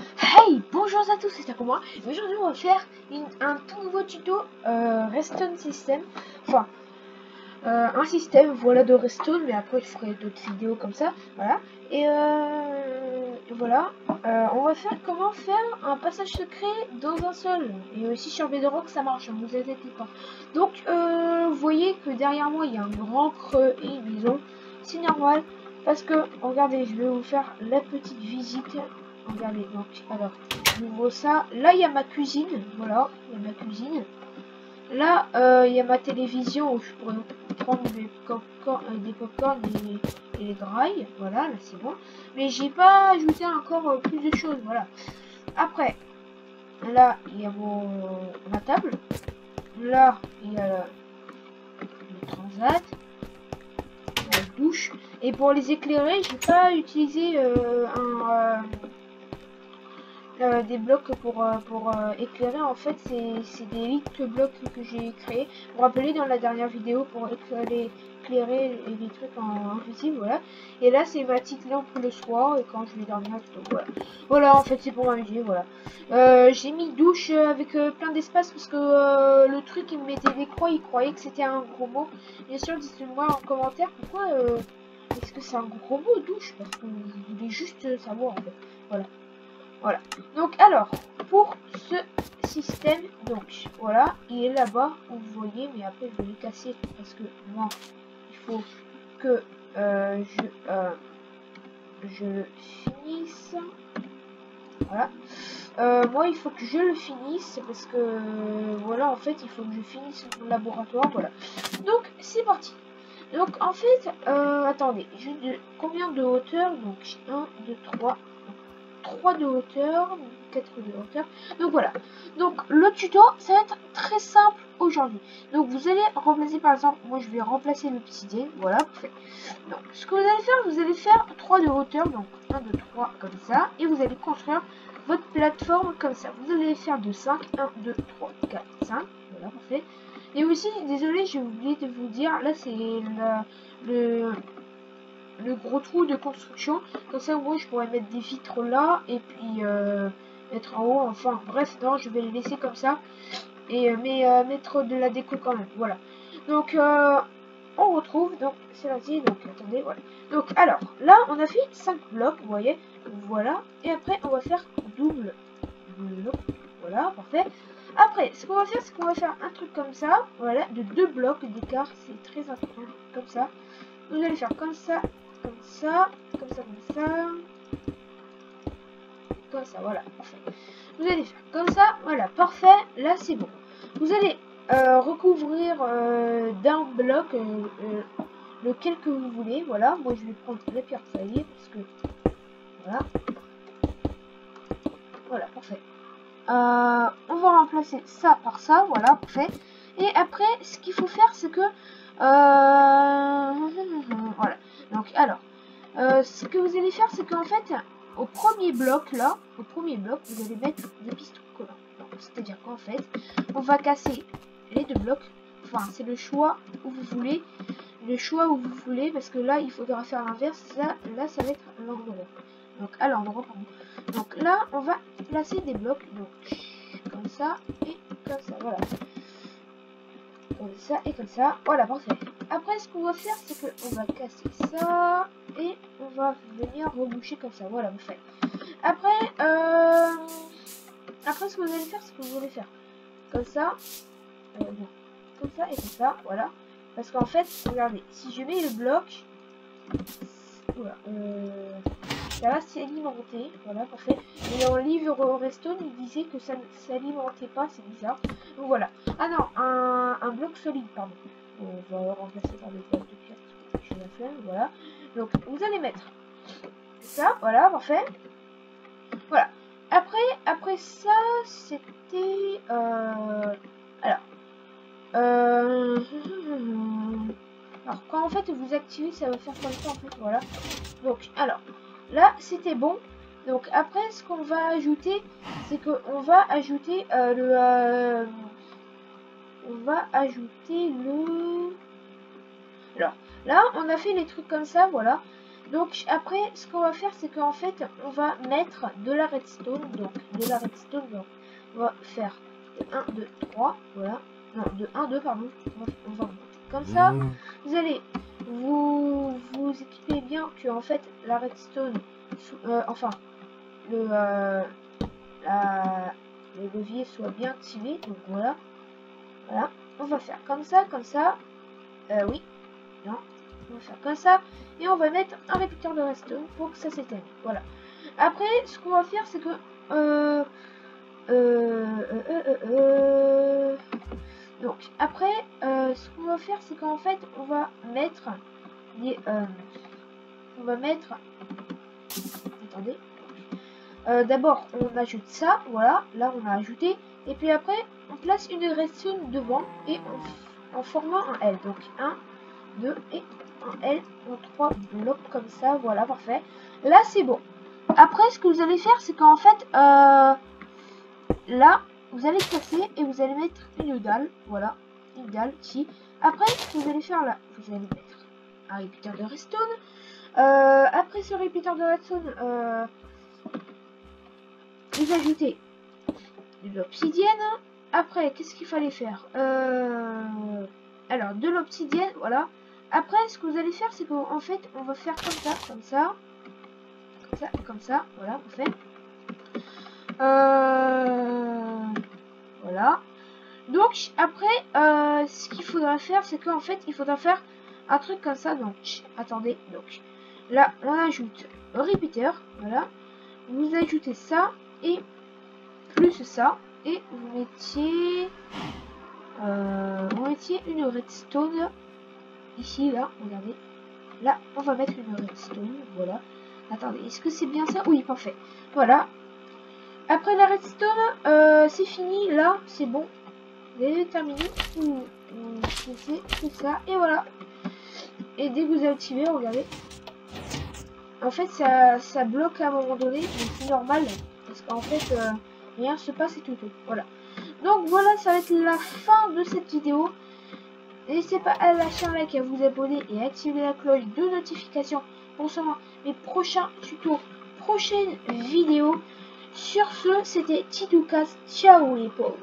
Hey, bonjour à tous, c'est moi. Aujourd'hui, on va faire un tout nouveau tuto euh, System. Enfin, euh, un système, voilà, de Redstone, mais après, je ferai d'autres vidéos comme ça. Voilà. Et euh, voilà, euh, on va faire comment faire un passage secret dans un sol. Et aussi sur Bedrock, ça marche, vous inquiétez pas. Donc, vous voyez que derrière moi, il y a un grand creux et une maison. C'est normal. Parce que, regardez, je vais vous faire la petite visite Regardez, donc, alors, nouveau ça. Là, il y a ma cuisine. Voilà, il y a ma cuisine. Là, euh, il y a ma télévision où je pourrais prendre des popcorn, euh, des popcorn et, et, les dry. Voilà, là, c'est bon. Mais j'ai pas ajouté encore euh, plus de choses. Voilà. Après, là, il y a mon, ma table. Là, il y a le transat. La douche. Et pour les éclairer, j'ai pas utilisé un euh, des blocs pour, euh, euh, éclairer. En fait, c'est des 8 blocs que j'ai créés. Vous vous rappelez dans la dernière vidéo pour éclairer, éclairer les trucs en invisible, voilà. Et là, c'est ma petite lampe le soir et quand je vais dormir, voilà. Voilà, en fait, c'est pour m'amuser, voilà. j'ai mis douche avec plein d'espace parce que le truc, il me mettait des croix, il croyait que c'était un gros mot. Bien sûr, dites-moi en commentaire pourquoi est-ce que c'est un gros mot douche? Parce que je voulais juste savoir. Voilà. Voilà. Donc alors, pour ce système, donc voilà, il est là-bas, vous voyez, mais après je vais le casser parce que moi, il faut que euh, je, euh, je le finisse. Voilà. Euh, moi, il faut que je le finisse parce que voilà, en fait, il faut que je finisse mon laboratoire. Voilà. Donc, c'est parti. Donc, en fait, attendez, j'ai combien de hauteur? Donc, 1, 2, 3, 3 de hauteur, 4 de hauteur. Donc voilà. Donc le tuto, ça va être très simple aujourd'hui. Donc vous allez remplacer par exemple, moi je vais remplacer le petit voilà, parfait. Donc ce que vous allez faire, vous allez faire 3 de hauteur, donc 1, 2, 3 comme ça, et vous allez construire votre plateforme comme ça. Vous allez faire de 5, 1, 2, 3, 4, 5, voilà, parfait. Et aussi, désolé, j'ai oublié de vous dire, là c'est le gros trou de construction. Comme ça, moi, je pourrais mettre des vitres là et puis euh, mettre en haut. Enfin, bref, non, je vais les laisser comme ça. Et euh, mais euh, mettre de la déco quand même. Voilà. Donc, on retrouve. Donc, c'est parti. Donc, attendez, voilà. Donc, alors, là, on a fait 5 blocs, vous voyez. Voilà. Et après, on va faire double. Voilà, parfait. Après, ce qu'on va faire, c'est qu'on va faire un truc comme ça. Voilà, de deux blocs d'écart. C'est très important. Comme ça. Vous allez faire comme ça comme ça, comme ça. Comme ça, voilà, parfait. Vous allez faire comme ça, voilà, parfait, là c'est bon. Vous allez euh, recouvrir euh, d'un bloc euh, lequel que vous voulez, voilà. Moi je vais prendre la pierre taillée parce que, voilà. Voilà, parfait. on va remplacer ça par ça, voilà, parfait. Et après, ce qu'il faut faire, c'est que, voilà, donc, alors, euh, ce que vous allez faire, c'est qu'en fait, au premier bloc, là, au premier bloc, vous allez mettre des pistons collants. C'est-à-dire qu'en fait, on va casser les deux blocs. Enfin, c'est le choix où vous voulez. Le choix où vous voulez, parce que là, il faudra faire l'inverse. Là, là, ça va être l'endroit. Donc, à l'endroit, pardon. Donc là, on va placer des blocs. Donc, comme ça et comme ça. Voilà. Comme ça et comme ça. Voilà, parfait. Après, ce qu'on va faire, c'est qu'on va casser ça et on va venir reboucher comme ça. Voilà, vous faites. Après, euh... après, ce que vous allez faire, c'est que vous allez faire comme ça, euh, comme ça et comme ça, voilà. Parce qu'en fait, regardez, si je mets le bloc, voilà, euh, ça va s'alimenter, voilà, parfait. Et en livre Redstone, il disait que ça ne s'alimentait pas, c'est bizarre. Donc voilà. Ah non, un, un bloc solide, pardon on va remplacer par des blocs de pierre voilà. Donc vous allez mettre ça, voilà, parfait. Voilà. Après, après ça, c'était... Euh, alors. Euh, alors, quand en fait vous activez, ça va faire comme ça en fait, voilà. Donc, alors, là, c'était bon. Donc, après, ce qu'on va ajouter, c'est qu'on va ajouter euh, le... On va ajouter le... Alors, là, on a fait les trucs comme ça, voilà. Donc après, ce qu'on va faire, c'est qu'en fait, on va mettre de la redstone. Donc de la redstone, donc on va faire 1, 2, 3, voilà. Non, de 1, 2, pardon. On va, comme ça. Mmh. Vous allez vous vous équipez bien que en fait la redstone, euh, enfin le euh, la, le levier soit bien activé. Donc voilà, voilà. On va faire comme ça, comme ça. Euh, oui, non. On va faire comme ça et on va mettre un répéteur de redstone pour que ça s'éteigne. Voilà. Après, ce qu'on va faire, c'est que euh, euh, euh, donc après, ce qu'on va faire, c'est qu'en fait, on va mettre des, on va mettre, attendez, d'abord on ajoute ça, voilà, là on a ajouté, et puis après on place une redstone devant et en, en formant un L, donc 1, 2 et un L en 3 blocs comme ça, voilà, parfait. Là c'est bon. Après ce que vous allez faire, c'est qu'en fait, euh, là, vous allez casser et vous allez mettre une dalle, voilà, une dalle ici. Après, ce que vous allez faire là, vous allez mettre un répéteur de redstone. Euh, après ce répéteur de redstone, euh, vous ajoutez de l'obsidienne. Après, qu'est-ce qu'il fallait faire? Alors, de l'obsidienne, voilà. Après, ce que vous allez faire, c'est qu'en fait, on va faire comme ça, comme ça, comme ça, comme ça, voilà, on fait. Euh, voilà. Donc, après, euh, ce qu'il faudra faire, c'est qu'en fait, il faudra faire un truc comme ça. Donc, attendez, donc, là, on ajoute repeater, voilà. Vous ajoutez ça, et plus ça, et vous mettiez, euh, mettiez une redstone ici, là, regardez. Là, on va mettre une redstone, voilà. Attendez, est-ce que c'est bien ça? Oui, parfait. Voilà. Après la redstone, euh, c'est fini, là, c'est bon. Avez terminé? C'est ça, et voilà. Et dès que vous activez, regardez. En fait, ça, ça bloque à un moment donné, c'est normal. Parce qu'en fait, euh, rien se passe et tout. Voilà. Donc voilà, ça va être la fin de cette vidéo. N'hésitez pas à lâcher un like, à vous abonner et à activer la cloche de notification pour recevoir mes prochains tutos, prochaines vidéos. Sur ce, c'était Tidoukas. Ciao les pauvres.